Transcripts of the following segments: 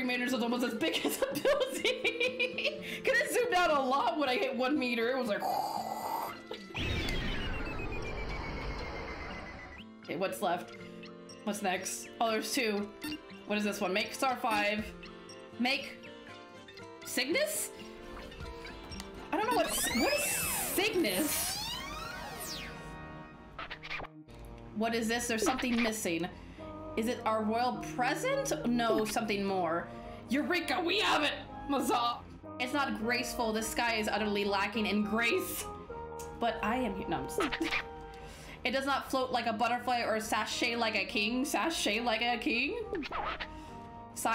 three meters is almost as big as a building. Cause it zoomed out a lot when I hit one meter. It was like. okay, what's left? What's next? Oh, there's two. What is this one? Make star five. Make Cygnus? I don't know what what is Cygnus? What is this? There's something missing. Is it our royal present? No, something more. Eureka, we have it! Mazah! It's not graceful. This sky is utterly lacking in grace. But I am here. No, I'm just... It does not float like a butterfly or sashay like a king. Sashay like a king?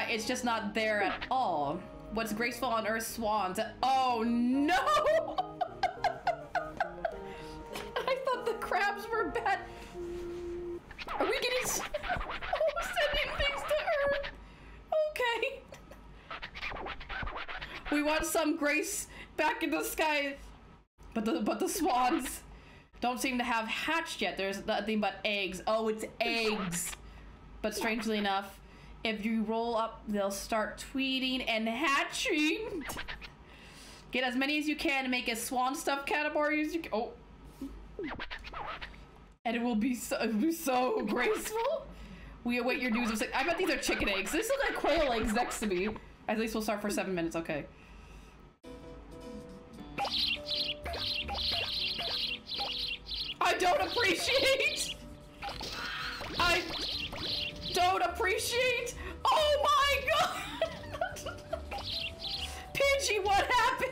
It's just not there at all. What's graceful on earth swans. Oh no! I thought the crabs were bad. Want some grace back in the sky, but the but the swans don't seem to have hatched yet. There's nothing but eggs. Oh, it's eggs. But strangely enough, if you roll up, they'll start tweeting and hatching. Get as many as you can to make as swan stuffed Katamari as you can. Oh and it will be so, be so graceful. We await your news. I bet these are chicken eggs. This look like quail eggs next to me. At least we'll start for seven minutes. Okay. I don't appreciate. I don't appreciate. Oh my god. Pidgey, what happened?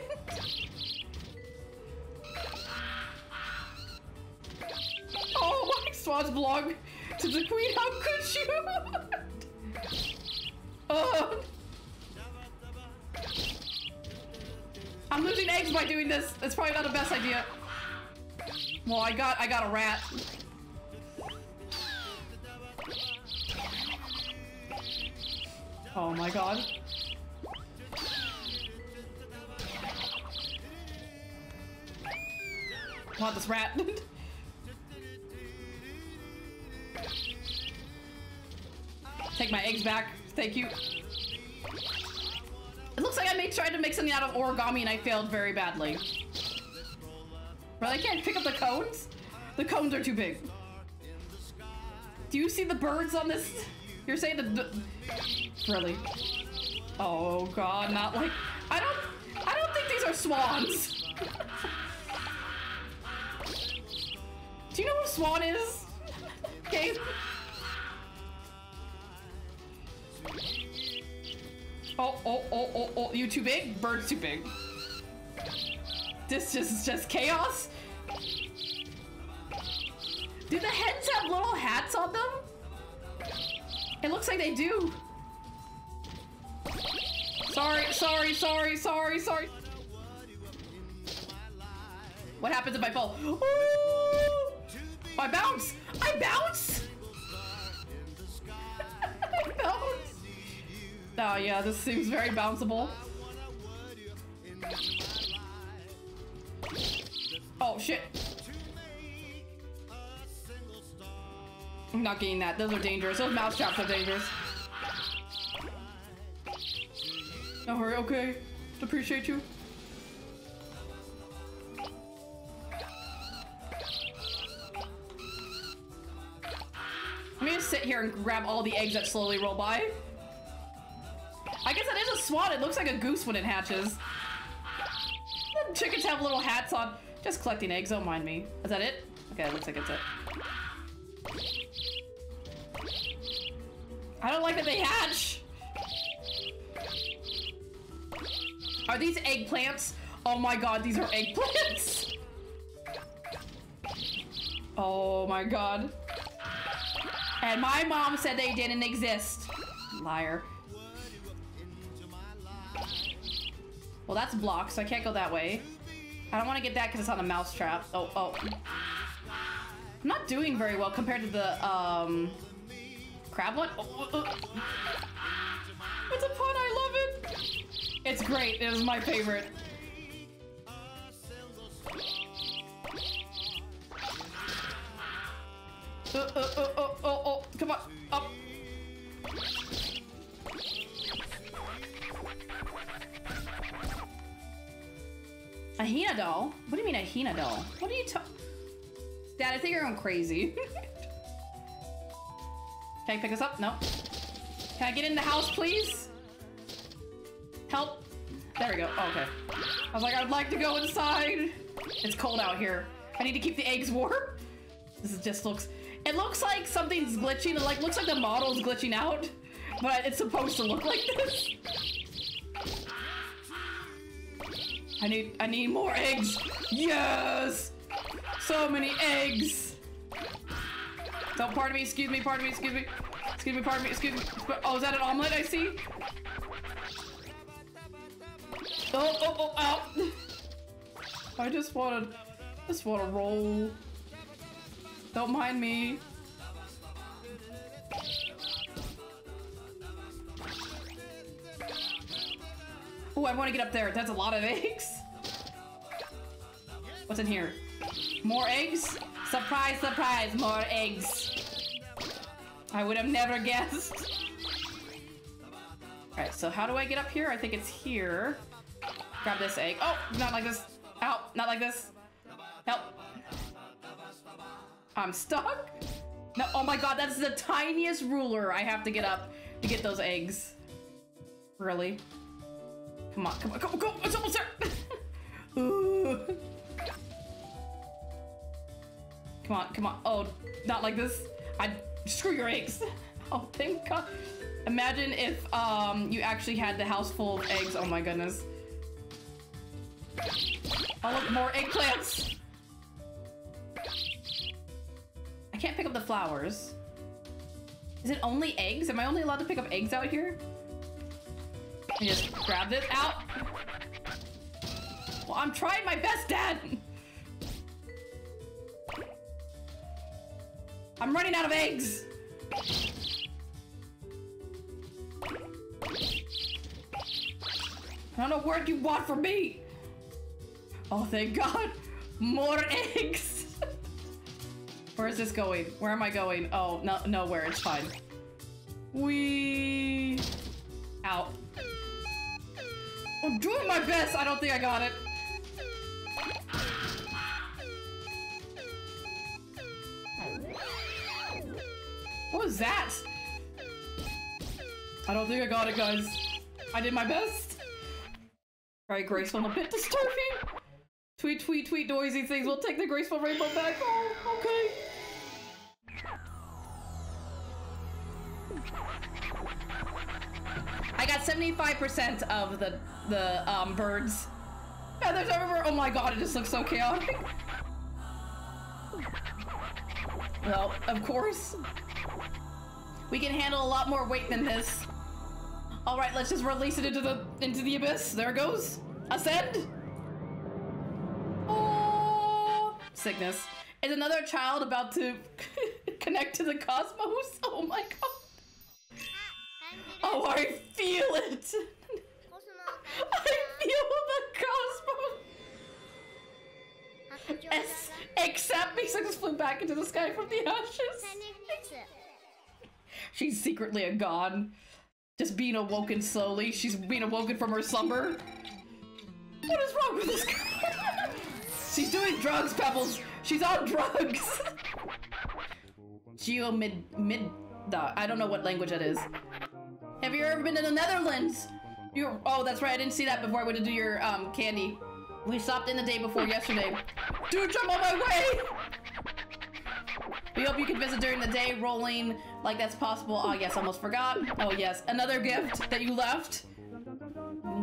Oh, my swans belong to the queen. How could you? uh, I'm losing eggs by doing this. It's probably not the best idea. Well, I got I got a rat. Oh my god. Want this rat? Take my eggs back. Thank you. It looks like I may try to make something out of origami and I failed very badly. But I can't pick up the cones? The cones are too big. Do you see the birds on this? You're saying that the... Really? Oh god, not like... I don't... I don't think these are swans. Do you know what a swan is? Okay. Oh, oh, oh, oh, oh, you too big? Bird's too big. This is just chaos? Do the hens have little hats on them? It looks like they do. Sorry, sorry, sorry, sorry, sorry. What happens if I fall? Ooh! I bounce! I bounce! I bounce! Oh yeah, this seems very bounceable. Oh shit. I'm not getting that. Those are dangerous. Those mouse traps are dangerous. No hurry, okay. Appreciate you. I'm gonna sit here and grab all the eggs that slowly roll by. I guess that is a swan. It looks like a goose when it hatches. The chickens have little hats on. Just collecting eggs, don't mind me. Is that it? Okay, looks like it's it. I don't like that they hatch. Are these eggplants? Oh my god, these are eggplants. Oh my god. And my mom said they didn't exist. Liar. Well, that's blocked, so I can't go that way. I don't want to get that because it's on a mousetrap. Oh, oh. I'm not doing very well compared to the, um... Crab one? Oh, oh, oh. It's a pun, I love it! It's great, it is my favorite. Uh, uh, uh, oh, oh, oh, come on, up. A Hina doll? What do you mean a Hina doll? What are you talking? Dad, I think you're going crazy. Can I pick us up? No. Can I get in the house, please? Help. There we go. Oh, okay. I was like, I'd like to go inside. It's cold out here. I need to keep the eggs warm. This is just looks... It looks like something's glitching. It like looks like the model's glitching out. But it's supposed to look like this. I need I need more eggs. Yes! So many eggs. Don't pardon me, excuse me, pardon me, excuse me. Excuse me, pardon me, excuse me. Oh, is that an omelet I see? Oh, oh, oh, ow. I just wanted, just want to roll. Don't mind me. Oh, I want to get up there. That's a lot of eggs. What's in here? More eggs? Surprise, surprise, more eggs. I would have never guessed. Alright, so how do I get up here? I think it's here. Grab this egg. Oh, not like this. Ow, not like this. Help. I'm stuck? No, oh my god, that's the tiniest ruler I have to get up to get those eggs. Really? Come on, come on, come on, it's almost there! come on, come on. Oh, not like this. I screw your eggs. Oh, thank God. Imagine if um you actually had the house full of eggs. Oh my goodness. Oh look, more eggplants. I can't pick up the flowers. Is it only eggs? Am I only allowed to pick up eggs out here? I just grab this out. Well, I'm trying my best, Dad. I'm running out of eggs. I don't know what you want from me. Oh, thank God. More eggs. Where is this going? Where am I going? Oh, no, nowhere. It's fine. We out. I'm doing my best. I don't think I got it. Was that? I don't think I got it, guys. I did my best. Very graceful and a bit disturbing. Tweet, tweet, tweet, noisy things. We'll take the graceful rainbow back. Oh, okay. I got 75% of the the um, birds. And there's everywhere. Oh my god, it just looks so chaotic. Well, of course. We can handle a lot more weight than this. All right, let's just release it into the into the abyss. There it goes. Ascend. Oh, Cygnus. Is another child about to connect to the cosmos? Oh my god. Oh, I feel it. I feel the cosmos. Es except me, just flew back into the sky from the ashes. She's secretly a god. Just being awoken slowly. She's being awoken from her slumber. What is wrong with this girl? She's doing drugs, Pebbles. She's on drugs. Geo mid mid. I don't know what language that is. Have you ever been to the Netherlands? You're, oh, that's right. I didn't see that before I went to do your um candy. We stopped in the day before yesterday. Dude, I'm on my way. We hope you can visit during the day, rolling like that's possible. Oh yes, almost forgot. Oh yes, another gift that you left.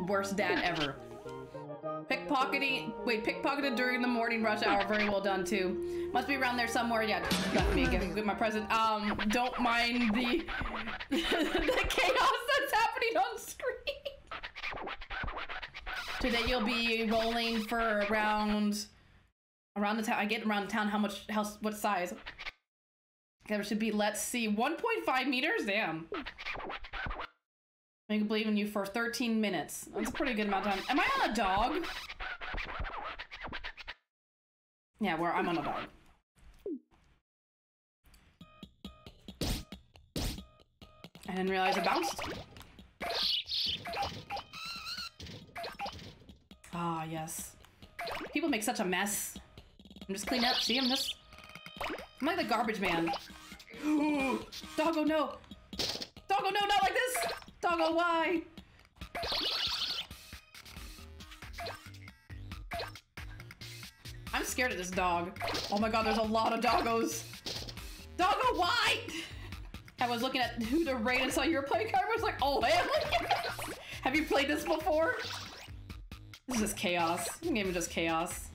Worst dad ever. Pickpocketing, wait, pickpocketed during the morning rush hour. Very well done too. Must be around there somewhere. Yeah, left me give my present. Um, don't mind the the chaos that's happening on screen. Today you'll be rolling for around around the town. I get around the town. How much? How what size? There should be. Let's see, 1.5 meters. Damn. I can believe in you for 13 minutes. That's a pretty good amount of time. Am I on a dog? Yeah, where I'm on a dog. I didn't realize it bounced. Ah, yes. People make such a mess. I'm just cleaning up. See, I'm just... I'm like the garbage man. Doggo, no! Doggo, no, not like this! Doggo, why? I'm scared of this dog. Oh my god, there's a lot of doggos. Doggo, why? I was looking at who to rate and saw you were playing I was like, oh man, yes! Have you played this before? This is just chaos. This game is just chaos.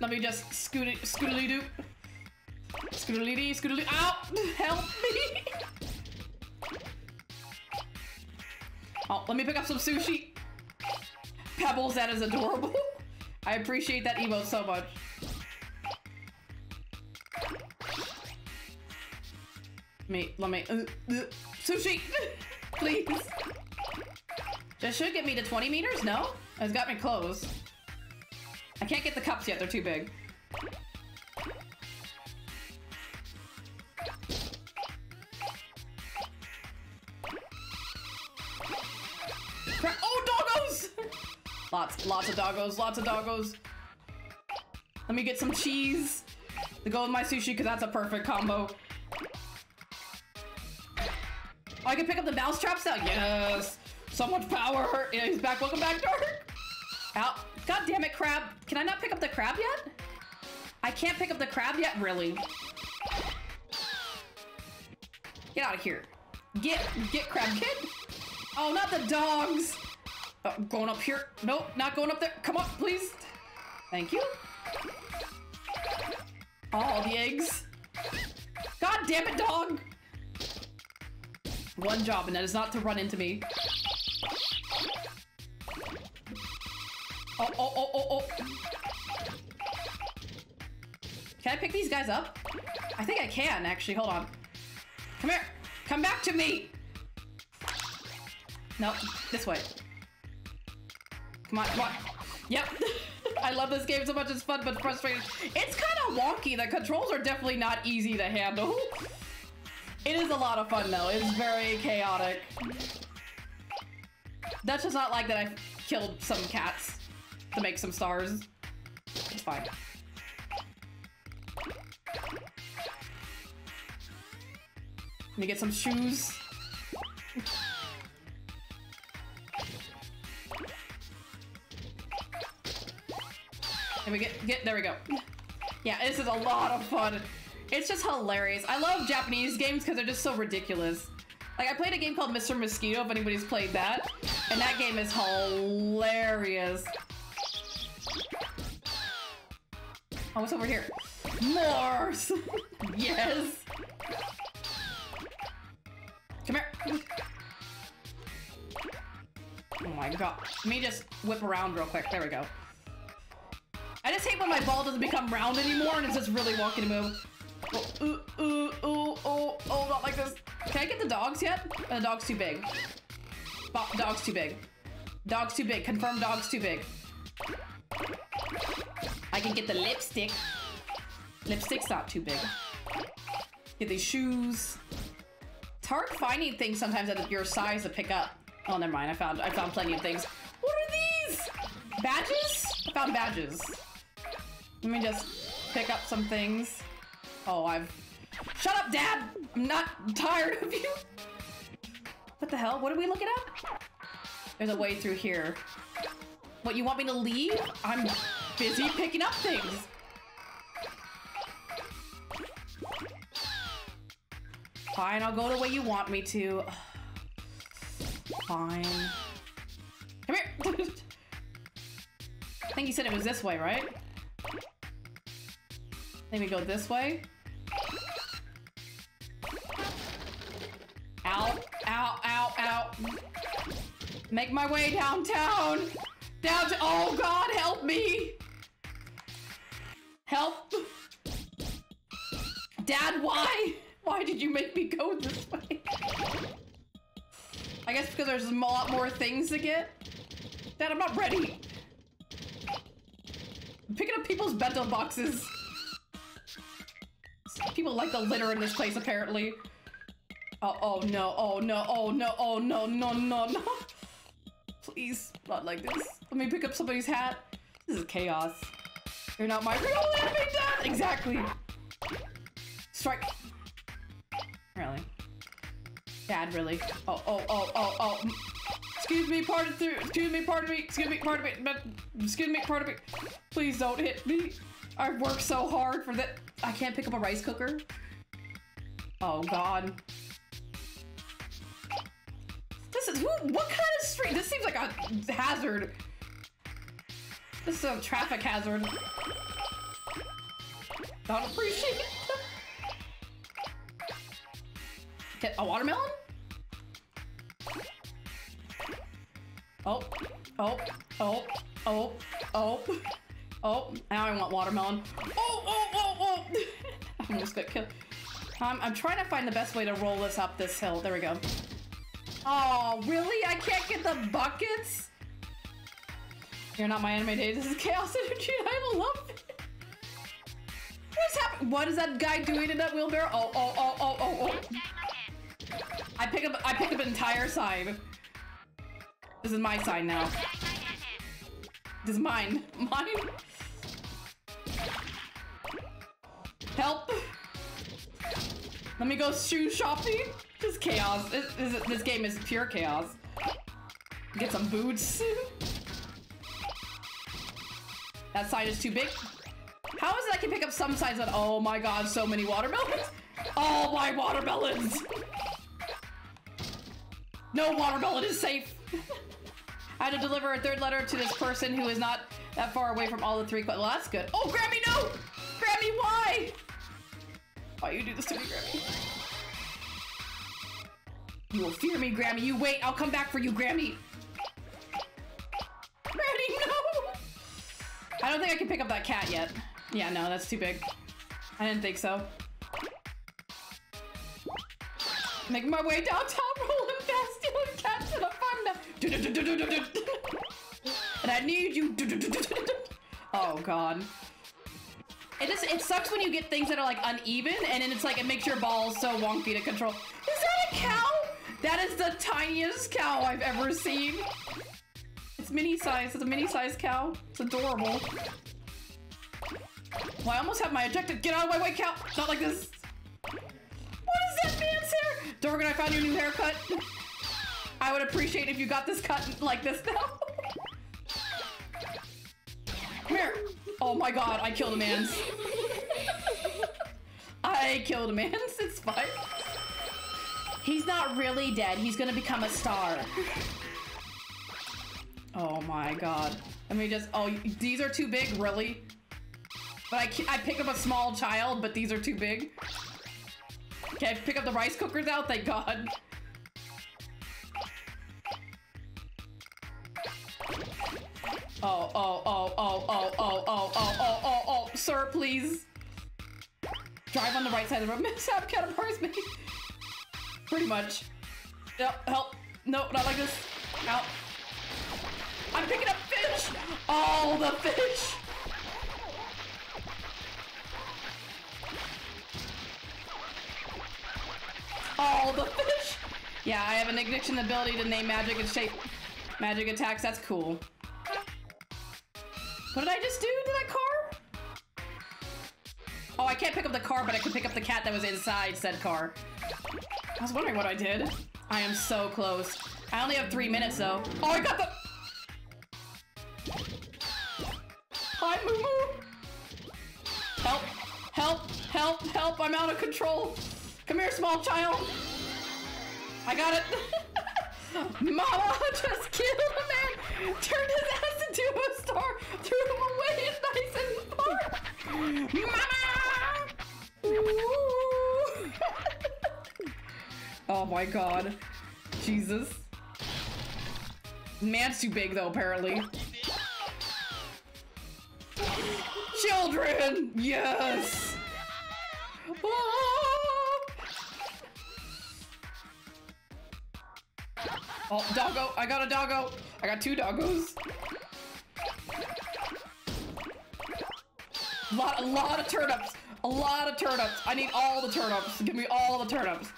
Let me just scoot it, scootily doo. Scootily dee, scootily. Out! Help me! Oh, let me pick up some sushi. Pebbles, that is adorable. I appreciate that emote so much. Me, let me, uh, uh, sushi, please. This should get me to 20 meters, no? It's got me close. I can't get the cups yet, they're too big. Oh, doggos! Lots, lots of doggos, lots of doggos. Let me get some cheese to go with my sushi because that's a perfect combo. Oh, I can pick up the mouse traps now. Yes. So much power. Yeah, he's back. Welcome back, Dark. Out. God damn it, crab. Can I not pick up the crab yet? I can't pick up the crab yet? Really? Get out of here. Get, get crab, kid. Oh, not the dogs. Oh, going up here. Nope, not going up there. Come on, please. Thank you. All the eggs. God damn it, dog! One job, and that is not to run into me. Oh, oh, oh, oh, oh. Can I pick these guys up? I think I can, actually. Hold on. Come here. Come back to me. No, this way. Come on, come on. Yep. I love this game so much. It's fun, but frustrating. It's kind of wonky. The controls are definitely not easy to handle. It is a lot of fun, though. It's very chaotic. That's just not like that I killed some cats to make some stars. It's fine. Let me get some shoes. And we get, get, there we go. Yeah, this is a lot of fun. It's just hilarious. I love Japanese games because they're just so ridiculous. Like, I played a game called Mr. Mosquito, if anybody's played that. And that game is hilarious. Oh, what's over here? Morse! yes! Come here. Oh my god. Let me just whip around real quick. There we go. I just hate when my ball doesn't become round anymore and it's just really walking to move. Oh, ooh, ooh, ooh, oh, oh, not like this. Can I get the dogs yet? Uh, the dog's too big. Bo dog's too big. Dog's too big. Confirm dog's too big. I can get the lipstick. Lipstick's not too big. Get these shoes. It's hard finding things sometimes at your size to pick up. Oh, never mind. I found I found plenty of things. What are these? Badges? I found badges. Let me just pick up some things. Oh, I've... Shut up, Dad! I'm not tired of you! What the hell? What are we looking at? There's a way through here. What, you want me to leave? I'm busy picking up things. Fine, I'll go the way you want me to. Fine. Come here! I think you said it was this way, right? Let me go this way. Ow, ow, ow, ow. Make my way downtown. Down Oh god, help me! Help! Dad, why? Why did you make me go this way? I guess because there's a lot more things to get. Dad, I'm not ready. I'm picking up people's bento boxes. People like the litter in this place, apparently. Oh, oh no, oh no, oh no, oh no, no, no, no. Please, not like this. Let me pick up somebody's hat. This is chaos. You're not my real enemy, Dad! Exactly. Strike. Really? Dad, really? Oh, oh, oh, oh, oh. Excuse me, pardon through. Excuse me, pardon me. Excuse me, pardon me. Excuse me, pardon me. Please don't hit me. I've worked so hard for that. I can't pick up a rice cooker. Oh God. This is who? What kind of street? This seems like a hazard. This is a traffic hazard. Don't appreciate it. Get a watermelon? Oh, oh, oh, oh, oh, oh. Now I want watermelon. Oh, oh, oh, oh. I almost got killed. Um, I'm trying to find the best way to roll this up this hill. There we go. Oh, really? I can't get the buckets? You're not my anime day. This is chaos energy. I love it. What's happening? What is that guy doing in that wheelbarrow? Oh, oh, oh, oh, oh, oh. I pick up. I picked up an entire side. This is my side now. This is mine. Mine. Help. Let me go shoe shopping. This chaos. This, this, this game is pure chaos. Get some boots. That side is too big. How is it I can pick up some sides that- Oh my god, so many watermelons. All my watermelons. No watermelon is safe. I had to deliver a third letter to this person who is not that far away from all the three. Well, that's good. Oh, Grammy, no! Grammy, why? Why you do this to me, Grammy? You will fear me, Grammy. You wait. I'll come back for you. Grammy, I don't think I can pick up that cat yet. Yeah, no, that's too big. I didn't think so. Making my way downtown, rolling fast, stealing cats in a fun. And I need you. Oh god. It just it sucks when you get things that are like uneven and then it's like it makes your balls so wonky to control. Is that a cow? That is the tiniest cow I've ever seen. It's mini size. It's a mini size cow. It's adorable. Well, I almost have my ejected. Get out of my way, cow! Not like this. What is that man's hair? Dorgan, I found your new haircut. I would appreciate if you got this cut like this now. Come here. Oh my god, I killed a man's. I killed a man's. It's fine. He's not really dead. He's gonna become a star. Oh my god. Let me just. Oh, these are too big, really? But I, I pick up a small child, but these are too big. I pick up the rice cookers out? Thank god. Oh, oh, oh, oh, oh, oh, oh, oh, oh, oh, oh, sir, please. Drive on the right side of the road. Mishap counterparts me. Pretty much. Yep, help. No, not like this. I'm picking up fish! All the fish! All the fish! Yeah, I have an ignition ability to name magic and shape magic attacks. That's cool. What did I just do to that car? Oh, I can't pick up the car, but I can pick up the cat that was inside said car. I was wondering what I did. I am so close. I only have three minutes though. Oh, I got the... Moo. Help, help, help, help. I'm out of control. Come here, small child. I got it. Mama just killed a man, turned his ass into a star, threw him away nice and far. Mama! Oh my god. Jesus. Man's too big though, apparently. Children! Yes! Oh, doggo! I got a doggo! I got two doggos. A lot, a lot of turnips! A lot of turnips! I need all the turnips! Give me all the turnips!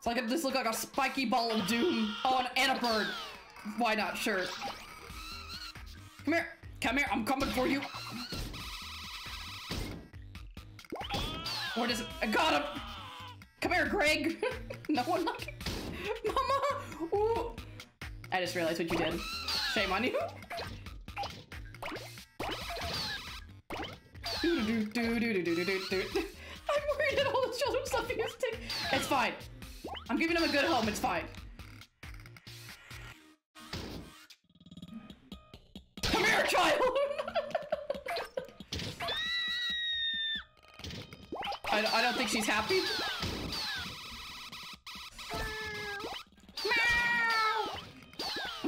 So I can just look like a spiky ball of doom. Oh, and, and a bird. Why not? Sure. Come here. Come here. I'm coming for you. What is it? I got him! Come here, Greg! no one looking. Mama! Ooh! I just realized what you did. Shame on you. I'm worried that all the children stuffing his dick. It's fine. I'm giving them a good home. It's fine. Come here, child! I, I don't think she's happy.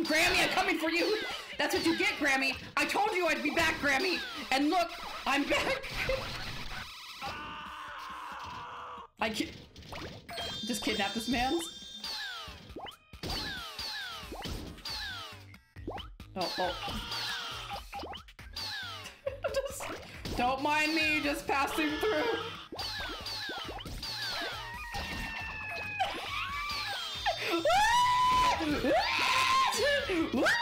Grammy, I'm coming for you. That's what you get, Grammy. I told you I'd be back, Grammy. And look, I'm back. I ki just kidnap this man. Oh, oh. just, don't mind me, just passing through. What?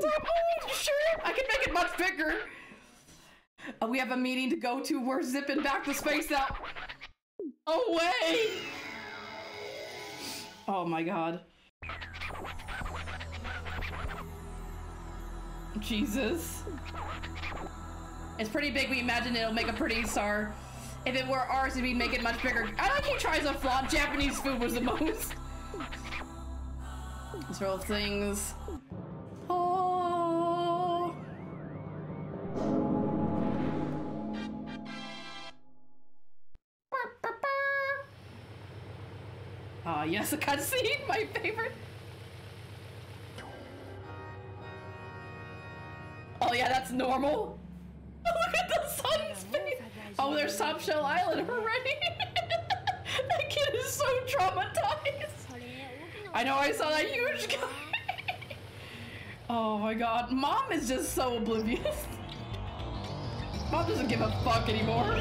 Top. Oh, sure. I can make it much bigger. Uh, we have a meeting to go to. We're zipping back the space out. Away. Oh my god. Jesus. It's pretty big. We imagine it'll make a pretty star. If it were ours, we'd make it much bigger. I like he tries to flaunt Japanese food was the most. Little things. Yes, a cutscene, my favorite. Oh yeah, that's normal. Look at the sun's face. Oh, there's Shell Island already. that kid is so traumatized. I know I saw that huge guy. oh my god, mom is just so oblivious. Mom doesn't give a fuck anymore.